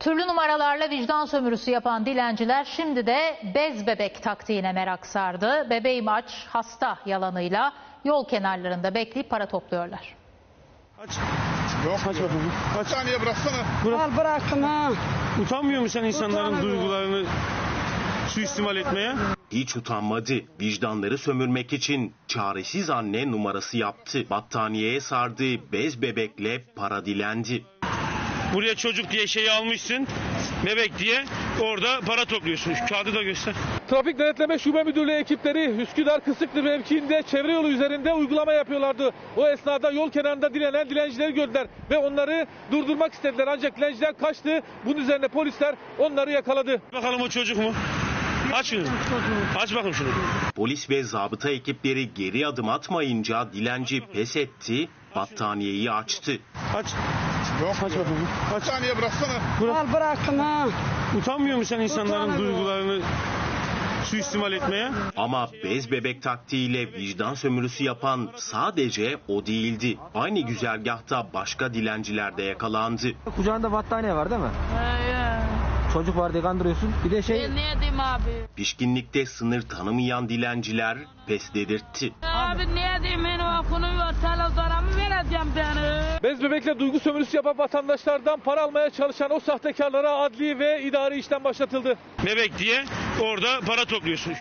Türlü numaralarla vicdan sömürüsü yapan dilenciler şimdi de bez bebek taktiğine merak sardı. Bebeğim aç, hasta yalanıyla yol kenarlarında bekleyip para topluyorlar. Aç. Yok Aç bakalım. Bir Aç. saniye bıraksana. Al bıraktım ha. Utanmıyor musun sen insanların Utanmıyorum. duygularını suistimal etmeye? Hiç utanmadı. Vicdanları sömürmek için çaresiz anne numarası yaptı. Battaniyeye sardığı bez bebekle para dilendi. Buraya çocuk diye şeyi almışsın. Bebek diye orada para topluyorsun. Şu kağıdı da göster. Trafik Denetleme Şube Müdürlüğü ekipleri Üsküdar Kısıklı mevkiinde çevre yolu üzerinde uygulama yapıyorlardı. O esnada yol kenarında dilenen dilencileri gördüler ve onları durdurmak istediler. Ancak dilenciler kaçtı. Bunun üzerine polisler onları yakaladı. Bakalım o çocuk mu? Aç şunu. Aç bakayım şunu. Polis ve zabıta ekipleri geri adım atmayınca dilenci pes etti, battaniyeyi açtı. Aç. Yok Aç bakalım. Aç. saniye bıraksana. Al bıraktım ha. Utanmıyor musun sen insanların duygularını suistimal etmeye? Ama bez bebek taktiğiyle vicdan sömürüsü yapan sadece o değildi. Aynı güzergahta başka dilenciler de yakalandı. Kucağında battaniye var değil mi? Çocuk var diye kandırıyorsun. Bir de şey Ben ne diyeyim abi? Pişkinlikte sınır tanımayan dilenciler pes dedirtti. Abi ne diyeyim benim okulum yok. Televizyona mı vereceğim beni? Bez bebekle duygu sömürüsü yapan vatandaşlardan para almaya çalışan o sahtekarlara adli ve idari işlem başlatıldı. Bebek diye orada para topluyorsun.